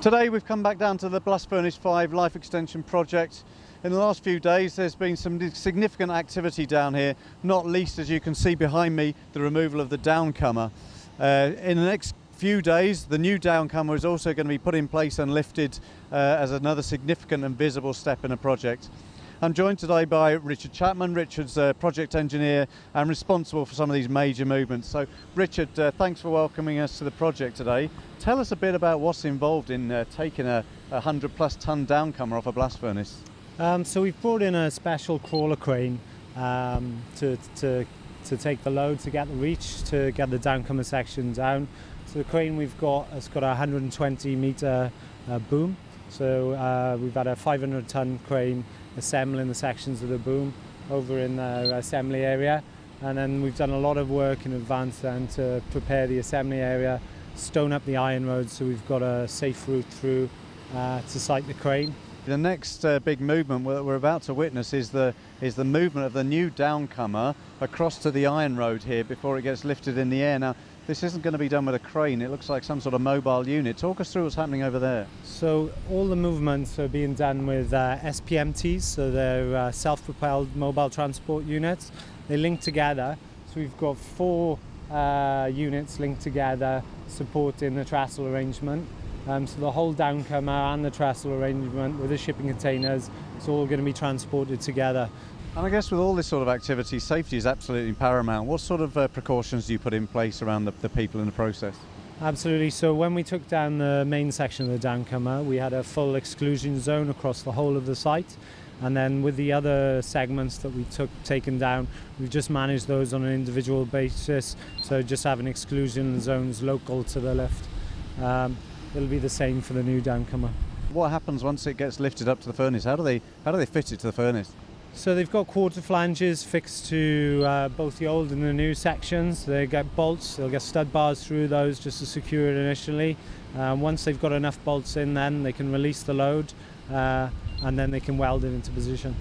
Today we've come back down to the Blast Furnace 5 Life Extension project. In the last few days there's been some significant activity down here, not least as you can see behind me the removal of the downcomer. Uh, in the next few days the new downcomer is also going to be put in place and lifted uh, as another significant and visible step in the project. I'm joined today by Richard Chapman. Richard's a project engineer and responsible for some of these major movements. So, Richard, uh, thanks for welcoming us to the project today. Tell us a bit about what's involved in uh, taking a, a 100 plus ton downcomer off a blast furnace. Um, so we've brought in a special crawler crane um, to, to, to take the load, to get the reach, to get the downcomer section down. So the crane we've got has got a 120 metre uh, boom. So uh, we've had a 500 ton crane assembling the sections of the boom over in the assembly area and then we've done a lot of work in advance then to prepare the assembly area, stone up the iron road so we've got a safe route through uh, to site the crane. The next uh, big movement that we're about to witness is the is the movement of the new downcomer across to the iron road here before it gets lifted in the air. Now this isn't going to be done with a crane, it looks like some sort of mobile unit. Talk us through what's happening over there. So all the movements are being done with uh, SPMTs, so they're uh, self-propelled mobile transport units. They link together, so we've got four uh, units linked together supporting the trestle arrangement. Um, so the whole downcomer and the trestle arrangement with the shipping containers, it's all going to be transported together. And I guess with all this sort of activity, safety is absolutely paramount. What sort of uh, precautions do you put in place around the, the, people in the process? Absolutely. So when we took down the main section of the downcomer, we had a full exclusion zone across the whole of the site. And then with the other segments that we took taken down, we've just managed those on an individual basis. So just having exclusion zones local to the lift. Um, it'll be the same for the new downcomer. What happens once it gets lifted up to the furnace? How do they how do they fit it to the furnace? So they've got quarter flanges fixed to uh, both the old and the new sections. They get bolts, they'll get stud bars through those just to secure it initially. Um, once they've got enough bolts in then they can release the load uh, and then they can weld it into position.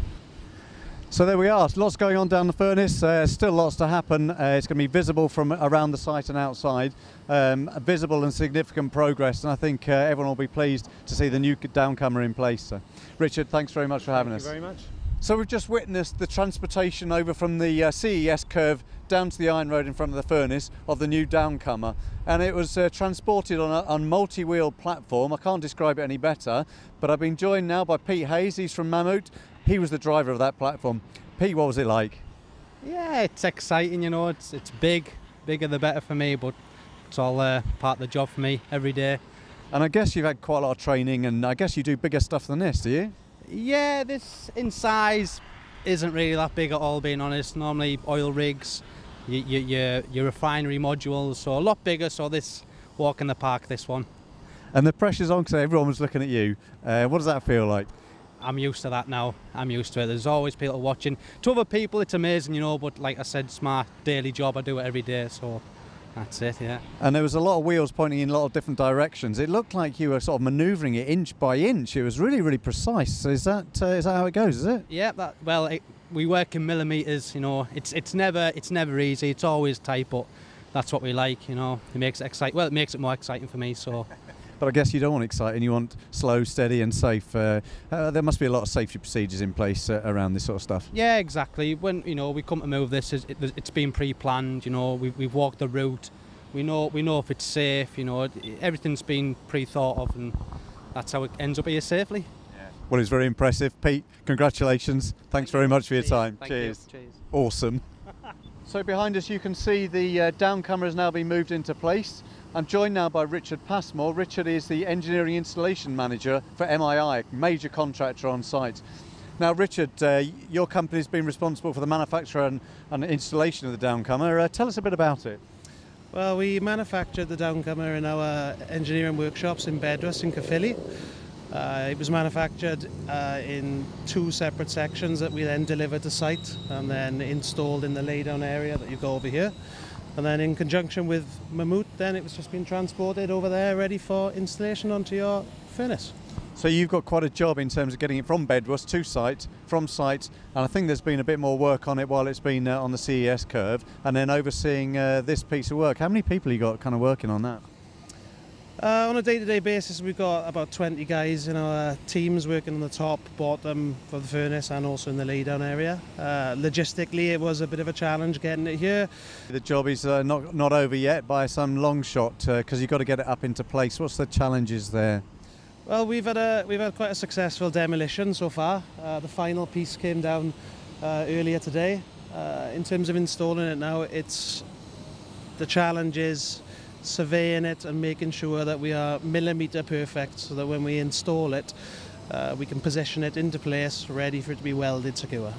So there we are, lots going on down the furnace, uh, still lots to happen. Uh, it's going to be visible from around the site and outside, um, visible and significant progress and I think uh, everyone will be pleased to see the new downcomer in place. So, Richard, thanks very much for having Thank us. Thank you very much. So we've just witnessed the transportation over from the uh, CES curve down to the iron road in front of the furnace of the new downcomer and it was uh, transported on a on multi-wheel platform. I can't describe it any better but I've been joined now by Pete Hayes, he's from Mammoet. He was the driver of that platform. Pete, what was it like? Yeah, it's exciting, you know, it's, it's big, bigger the better for me but it's all uh, part of the job for me every day. And I guess you've had quite a lot of training and I guess you do bigger stuff than this, do you? Yeah, this in size isn't really that big at all, being honest. Normally oil rigs, your, your, your refinery modules, so a lot bigger. So this walk in the park, this one. And the pressure's on because everyone was looking at you. Uh, what does that feel like? I'm used to that now. I'm used to it. There's always people watching. To other people, it's amazing, you know. But like I said, it's my daily job. I do it every day, so that's it, yeah. And there was a lot of wheels pointing in a lot of different directions. It looked like you were sort of manoeuvring it inch by inch. It was really, really precise. So is that uh, is that how it goes? Is it? Yeah. That well, it, we work in millimeters. You know, it's it's never it's never easy. It's always tight, but that's what we like. You know, it makes it exciting. Well, it makes it more exciting for me. So. But I guess you don't want exciting. You want slow, steady, and safe. Uh, uh, there must be a lot of safety procedures in place uh, around this sort of stuff. Yeah, exactly. When you know we come to move this, it, has been pre-planned. You know, we, we've walked the route we know we know if it's safe. You know, everything's been pre-thought of, and that's how it ends up here safely. Yeah. Well, it's very impressive, Pete. Congratulations. Thanks very much for your time. Thank Cheers. You. Cheers. Awesome. so behind us, you can see the uh, downcomer has now been moved into place. I'm joined now by Richard Passmore. Richard is the engineering installation manager for MII, major contractor on site. Now, Richard, uh, your company's been responsible for the manufacture and, and installation of the downcomer. Uh, tell us a bit about it. Well, we manufactured the downcomer in our engineering workshops in Bedwas in Caerphilly. Uh, it was manufactured uh, in two separate sections that we then delivered to site and then installed in the laydown area that you go over here. And then in conjunction with Mammoet, then it was just being transported over there ready for installation onto your furnace. So you've got quite a job in terms of getting it from Bedwas to site, from site, and I think there's been a bit more work on it while it's been uh, on the CES curve, and then overseeing uh, this piece of work. How many people you got kind of working on that? Uh, on a day-to-day basis, we've got about 20 guys in our teams working on the top, bottom for the furnace and also in the laydown area. Uh, logistically, it was a bit of a challenge getting it here. The job is uh, not not over yet by some long shot because you've got to get it up into place. What's the challenges there? Well, we've had a we've had quite a successful demolition so far. Uh, the final piece came down uh, earlier today. Uh, in terms of installing it now, it's the challenge is surveying it and making sure that we are millimetre perfect so that when we install it, uh, we can position it into place, ready for it to be welded secure.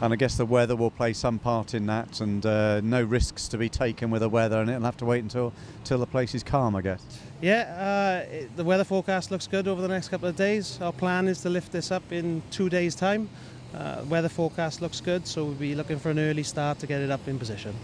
And I guess the weather will play some part in that, and uh, no risks to be taken with the weather, and it'll have to wait until till the place is calm, I guess. Yeah, uh, it, the weather forecast looks good over the next couple of days. Our plan is to lift this up in two days' time. Uh, weather forecast looks good, so we'll be looking for an early start to get it up in position.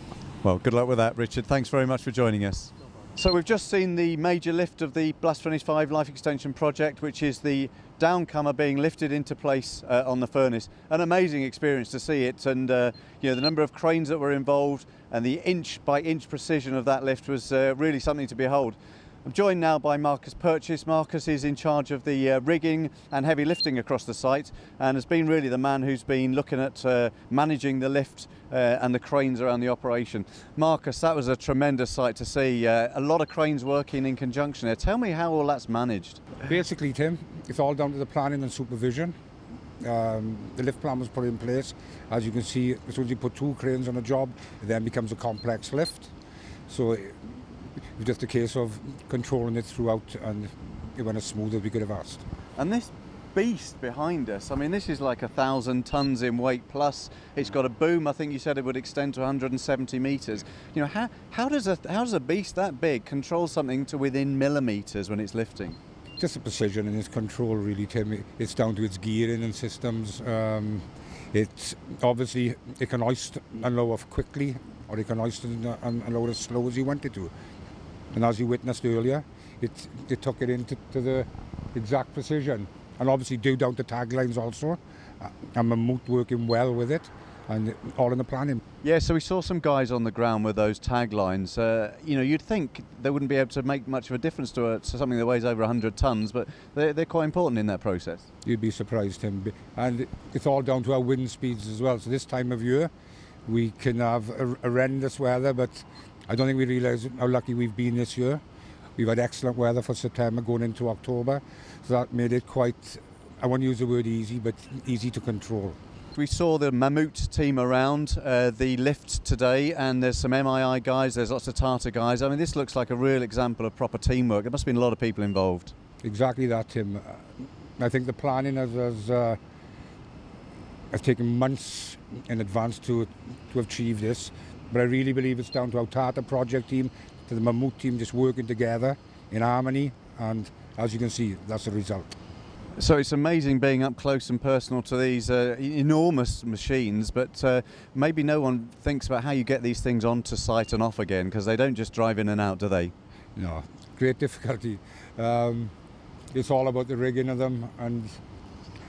Well, good luck with that, Richard. Thanks very much for joining us. So we've just seen the major lift of the Blast Furnace 5 Life Extension project, which is the downcomer being lifted into place uh, on the furnace. An amazing experience to see it, and uh, you know the number of cranes that were involved and the inch by inch precision of that lift was uh, really something to behold. I'm joined now by Marcus Purchase. Marcus is in charge of the uh, rigging and heavy lifting across the site and has been really the man who's been looking at uh, managing the lift uh, and the cranes around the operation. Marcus, that was a tremendous sight to see. Uh, a lot of cranes working in conjunction there. Tell me how all that's managed. Basically, Tim, it's all down to the planning and supervision. Um, the lift plan was put in place. As you can see, as soon as you put two cranes on a job, it then becomes a complex lift. So it's just a case of controlling it throughout and it went as smooth as we could have asked. And this beast behind us, I mean, this is like a thousand tons in weight plus. It's got a boom. I think you said it would extend to 170 meters. You know, how, how does a how does a beast that big control something to within millimeters when it's lifting? Just the precision and its control, really, Tim. It's down to its gearing and systems. Um, it's obviously it can hoist and lower quickly, or it can hoist and, and lower as slow as you want it to. And as you witnessed earlier, it, it took it into to the exact precision. And obviously due down to taglines also. Uh, and Mammoet working well with it and all in the planning. Yeah, so we saw some guys on the ground with those taglines. Uh, you know, you'd think they wouldn't be able to make much of a difference to, a, to something that weighs over 100 tons, but they're, they're quite important in that process. You'd be surprised, Tim. And it's all down to our wind speeds as well. So this time of year, we can have horrendous weather, but I don't think we realise how lucky we've been this year. We've had excellent weather for September going into October, so that made it quite, I won't use the word easy, but easy to control. We saw the Mammoet team around uh, the lift today, and there's some MII guys, there's lots of Tata guys. I mean, this looks like a real example of proper teamwork. There must have been a lot of people involved. Exactly that, Tim. I think the planning has, has, uh, has taken months in advance to, to achieve this. But I really believe it's down to our Tata project team, to the Mammoet team just working together in harmony. And as you can see, that's the result. So it's amazing being up close and personal to these uh, enormous machines, but uh, maybe no one thinks about how you get these things onto site and off again because they don't just drive in and out, do they? No, great difficulty. Um, it's all about the rigging of them, and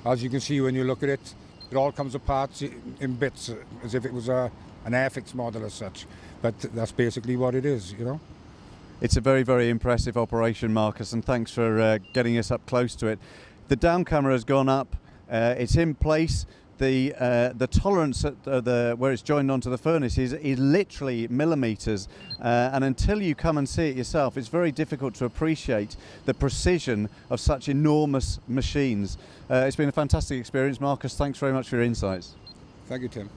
as you can see when you look at it, it all comes apart in bits as if it was a an Airfix model as such. But that's basically what it is, you know. It's a very, very impressive operation, Marcus, and thanks for uh, getting us up close to it. The downcomer has gone up. Uh, it's in place. The uh, the tolerance at the where it's joined onto the furnace is, is literally millimeters, uh, and until you come and see it yourself, it's very difficult to appreciate the precision of such enormous machines. Uh, it's been a fantastic experience, Marcus. Thanks very much for your insights. Thank you, Tim.